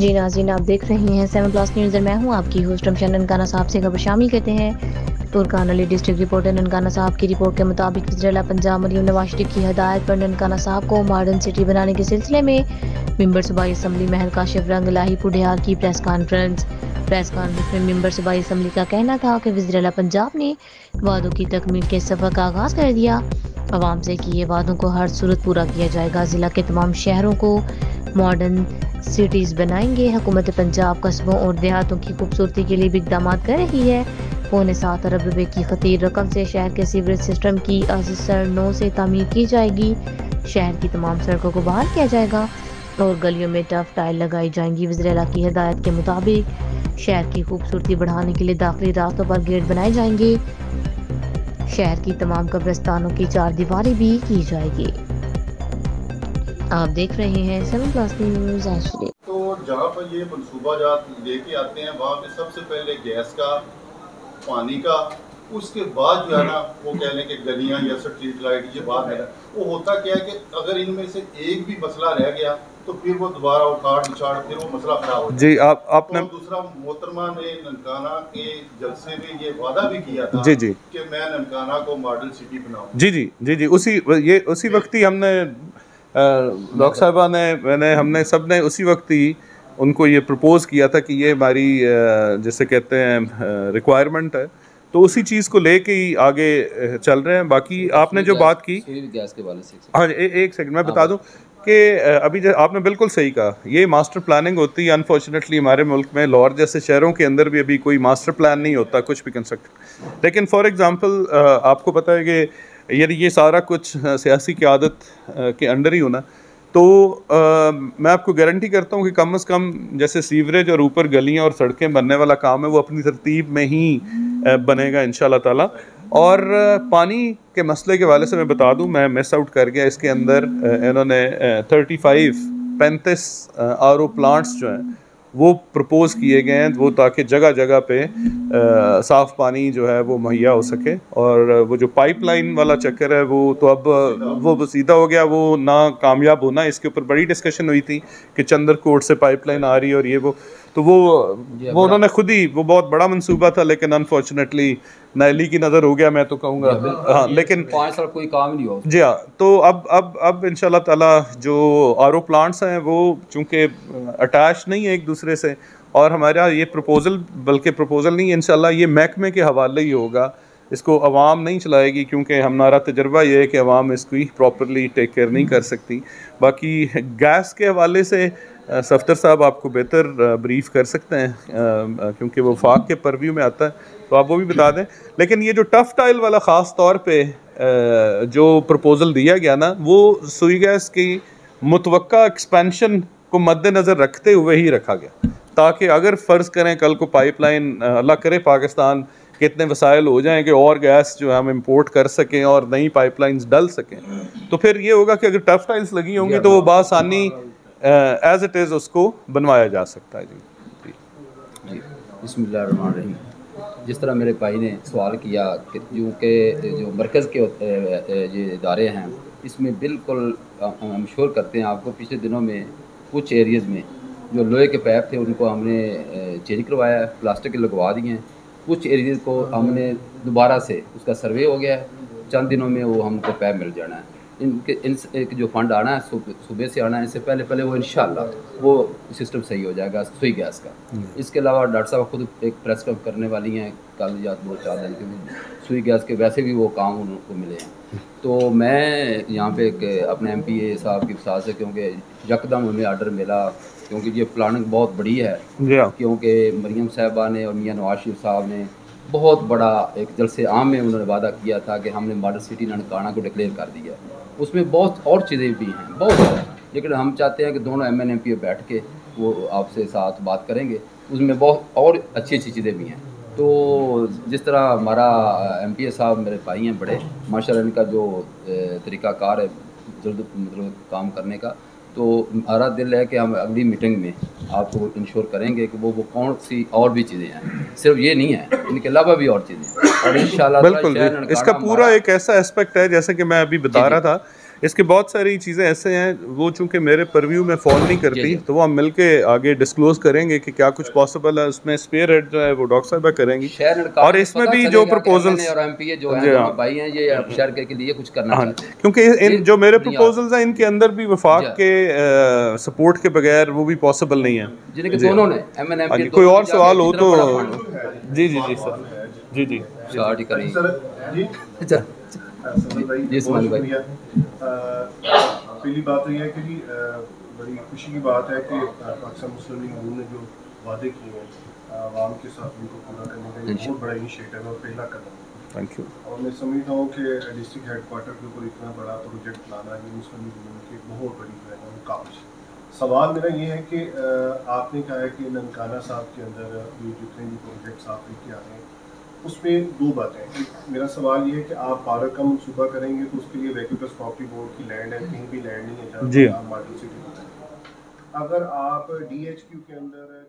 جی ناظرین، آپ دیکھ رہے ہیں سیون پلس نیوز میں ہوں آپ کی ہوسٹ رمشن۔ ننکانہ صاحب سے خبر شامل کہتے ہیں۔ ترکان علی ڈسٹرکٹ رپورٹر ننکانہ صاحب کی رپورٹ کے مطابق وزیر پنجاب مریم نواز شریف کی ہدایت پر ننکانہ صاحب کو ماڈرن سٹی بنانے کے سلسلے میں ممبر صوبائی اسمبلی محل کاشف رنگ لاہی پوڈیار کی پریس کانفرنس پریس کانفرنس میں ممبر صوبائی اسمبلی کا کہنا تھا کہ وزیر پنجاب نے وعدوں کی تکمیل کے سفر کا آغاز کر دیا۔ عوام سے کیے وعدوں کو ہر صورت پورا کیا جائے گا۔ ضلع کے تمام شہروں کو ماڈرن سٹیز بنائیں گے۔ حکومت پنجاب قصبوں اور دیہاتوں کی خوبصورتی کے لیے بھی اقدامات کر رہی ہے۔ پونے سات ارب روپے کی خطیر رقم سے شہر کے سیوریج سسٹم کی سر نو سے تعمیر کی جائے گی۔ شہر کی تمام سڑکوں کو بحال کیا جائے گا۔ اور گلیوں میں ٹف ٹائل لگائی جائیں گی۔ وزیر اعلیٰ کی ہدایت کے مطابق شہر کی خوبصورتی بڑھانے کے لیے داخلی راستوں پر گیٹ بنائے جائیں گے۔ شہر کی تمام قبرستانوں کی چار دیواری بھی کی جائے گی۔ آپ دیکھ رہے ہیں سیون پلس نیوز آشری۔ تو جہاں پر یہ منصوبہ جات لے کے آتے ہیں وہاں پہ سب سے پہلے گیس کا پانی کا اس کے بعد جو ہے نا وہ کہہ لیں کہ گلیاں یا سٹریٹ لائٹ یہ بات ہے۔ وہ ہوتا کیا ہے کہ اگر ان میں سے ایک بھی مسئلہ رہ گیا تو پھر وہ دوبارہ اکھاڑ نچاڑ پھر وہ مسئلہ خراب ہو جی آپ آپ نے دوسرا محترمہ نے ننکانہ کے جلسے میں یہ وعدہ بھی کیا تھا جی جی۔ کہ میں ننکانہ کو ماڈل سٹی بناؤں۔ جی جی جی جی اسی یہ اسی وقت ہی ہم نے ڈاکٹر صاحبہ نے میں نے ہم نے سب نے اسی وقت ہی ان کو یہ پرپوز کیا تھا کہ یہ ہماری جیسے کہتے ہیں ریکوائرمنٹ ہے۔ تو اسی چیز کو لے کے ہی آگے چل رہے ہیں۔ باقی آپ نے جو بات کی ہاں ایک سیکنڈ میں بتا دوں کہ ابھی آپ نے بالکل صحیح کہا یہ ماسٹر پلاننگ ہوتی ہے انفارچونیٹلی ہمارے ملک میں لاہور جیسے شہروں کے اندر بھی ابھی کوئی ماسٹر پلان نہیں ہوتا کچھ بھی کنسٹرکٹ لیکن فار ایگزامپل آپ کو پتہ ہے کہ یعنی یہ سارا کچھ سیاسی قیادت کے انڈر ہی ہونا۔ تو میں آپ کو گارنٹی کرتا ہوں کہ کم از کم جیسے سیوریج اور اوپر گلیاں اور سڑکیں بننے والا کام ہے، وہ اپنی ترتیب میں ہی بنے گا ان شاء اللہ تعالیٰ۔ اور پانی کے مسئلے کے والے سے میں بتا دوں، میں مس آؤٹ کر گیا۔ اس کے اندر انہوں نے تھرٹی فائیو پینتیس آر او پلانٹس جو ہیں وہ پرپوز کیے گئے ہیں، وہ تاکہ جگہ جگہ پہ صاف پانی جو ہے وہ مہیا ہو سکے۔ اور وہ جو پائپ لائن والا چکر ہے، وہ تو اب وہ سیدھا ہو گیا، وہ نہ کامیاب ہونا، اس کے اوپر بڑی ڈسکشن ہوئی تھی کہ چندر کوٹ سے پائپ لائن آ رہی ہے اور یہ وہ تو وہ وہ انہوں نے خود ہی وہ بہت بڑا منصوبہ تھا لیکن انفارچونیٹلی نیلی کی نظر ہو گیا میں تو کہوں گا۔ ہاں لیکن پانچ سال کوئی کام نہیں ہو جی ہاں تو اب اب اب ان شاء اللہ تعالیٰ جو آر او پلانٹس ہیں وہ چونکہ اٹیچ نہیں ہے ایک دوسرے سے اور ہمارا یہ پروپوزل بلکہ پروپوزل نہیں ان شاء اللہ یہ محکمے کے حوالے ہی ہوگا۔ اس کو عوام نہیں چلائے گی کیونکہ ہمارا تجربہ یہ ہے کہ عوام اس کو پراپرلی ٹیک کیئر نہیں کر سکتی۔ باقی گیس کے حوالے سے سفتر صاحب، آپ کو بہتر بریف کر سکتے ہیں کیونکہ وہ فاق کے پرویو میں آتا ہے، تو آپ وہ بھی بتا دیں۔ لیکن یہ جو ٹف ٹائل والا خاص طور پہ جو پرپوزل دیا گیا نا، وہ سوئی گیس کی متوقع ایکسپینشن کو مد نظر رکھتے ہوئے ہی رکھا گیا۔ تاکہ اگر فرض کریں کل کو پائپ لائن اللہ کرے پاکستان کے اتنے وسائل ہو جائیں کہ اور گیس جو ہے ہم امپورٹ کر سکیں اور نئی پائپ لائنز ڈل سکیں۔ تو پھر یہ ہوگا کہ اگر ٹف ٹائلز لگی ہوں گی تو وہ بآسانی ایز اٹ از اس کو بنوایا جا سکتا ہے جی جی بسم اللہ الرحمن الرحیم۔ جس طرح میرے بھائی نے سوال کیا کہ جو کہ جو مرکز کے جو ادارے ہیں، اس میں بالکل ہم شور کرتے ہیں، آپ کو پچھلے دنوں میں کچھ ایریز میں جو لوہے کے پیپ تھے، ان کو ہم نے چینج کروایا ہے پلاسٹک کے لگوا دیے ہیں۔ کچھ ایریز کو ہم نے دوبارہ سے اس کا سروے ہو گیا ہے۔ چند دنوں میں وہ ہم کو پیپ مل جانا ہے۔ ان کے ان جو فنڈ آنا ہے صبح سے آنا ہے اس سے پہلے پہلے وہ انشاءاللہ وہ سسٹم صحیح ہو جائے گا سوئی گیس کا۔ اس کے علاوہ ڈاکٹر صاحب خود ایک پریس کلب کرنے والی ہیں یا دو چار دن کے سوئی گیس کے ویسے بھی وہ کام ان کو ملے ہیں۔ تو میں یہاں پہ اپنے ایم پی اے صاحب کی فساد سے کیونکہ یکدم ہمیں آرڈر ملا کیونکہ یہ پلاننگ بہت بڑی ہے۔ جی ہاں۔ کیونکہ مریم صاحبہ نے اور میاں نواز شریف صاحب نے بہت بڑا ایک جلسے عام میں انہوں نے وعدہ کیا تھا کہ ہم نے ماڈل سٹی ننکانہ کو ڈکلیئر کر دیا۔ اس میں بہت اور چیزیں بھی ہیں، بہت زیادہ لیکن ہم چاہتے ہیں کہ دونوں ایم این ایم پی بیٹھ کے وہ آپ سے ساتھ بات کریں گے۔ اس میں بہت اور اچھی اچھی چیزیں بھی ہیں۔ تو جس طرح ہمارا ایم پی اے صاحب میرے بھائی ہیں بڑے، ماشاء اللہ ان کا جو طریقہ کار ہے، جلد مطلب کام کرنے کا، تو ہمارا دل ہے کہ ہم اگلی میٹنگ میں آپ کو انشور کریں گے کہ وہ وہ کون سی اور بھی چیزیں ہیں۔ صرف یہ نہیں ہے، ان کے علاوہ بھی اور چیزیں ہیں۔ بالکل اس کا پورا ایک ایسا اسپیکٹ ہے جیسے کہ میں ابھی بتا رہا تھا۔ اس کے بہت ساری چیزیں ایسے ہیں وہ چونکہ میرے پرویو میں فال نہیں کرتی تو وہ ہم مل کے آگے ڈسکلوز کریں گے کہ کیا کچھ پاسبل ہے۔ اس میں اسپیئر ہیڈ جو ہے وہ ڈاکٹر صاحبہ کریں گی۔ اور اس میں بھی جو پرپوزلز اور ایم پی اے جو ہیں جی، ہاں۔ ہیں یہ شہر کے لیے کچھ کرنا ہاں، کیونکہ ان جو میرے پروپوزلز ہیں ان کے اندر بھی وفاق کے سپورٹ کے بغیر وہ بھی پاسبل نہیں ہے جی، ہاں۔ دونوں نے جی، کوئی اور سوال ہو تو جی جی جی سر۔ جی جی۔ شارٹ جی۔ کریں جی جی۔ سمجھ بھائی۔ پہلی بات یہ ہے کہ جی بڑی خوشی کی بات ہے کہ پاکستان مسلم لیگ نے جو وعدے کیے ہیں عوام کے ساتھ ان کو پورا کرنے کا یہ بہت بڑا انیشیٹو ہے اور پہلا قدم تھینک یو اور میں سمجھتا ہوں کہ ڈسٹرکٹ ہیڈ کوارٹر کے اوپر اتنا بڑا پروجیکٹ لانا یہ مسلم لیگ نون کی بہت بڑی جو ہے نا کاش سوال میرا یہ ہے کہ آپ نے کہا ہے کہ ننکانہ صاحب کے اندر یہ جتنے بھی پروجیکٹس آپ لے کے آ رہے ہیں اس پہ دو باتیں میرا سوال یہ ہے کہ آپ پارک کا منصوبہ کریں گے تو اس کے لیے ویکیوپس پراپرٹی بورڈ کی لینڈ ہے کہیں بھی لینڈ نہیں ہے جہاں جی۔ آپ ماڈل سٹی اگر آپ ڈی ایچ کیو کے اندر